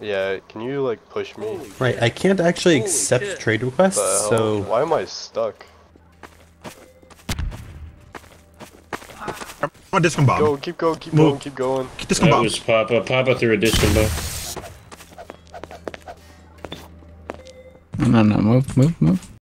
Yeah, can you like push me? Right, I can't actually Holy accept shit. trade requests, so um, Why am I stuck? I'm a discombob. bomb. Go, keep going, keep Move. going, keep going. Disco That bomb. was Papa. Papa threw a discombob. bomb. No, no, move, move, move.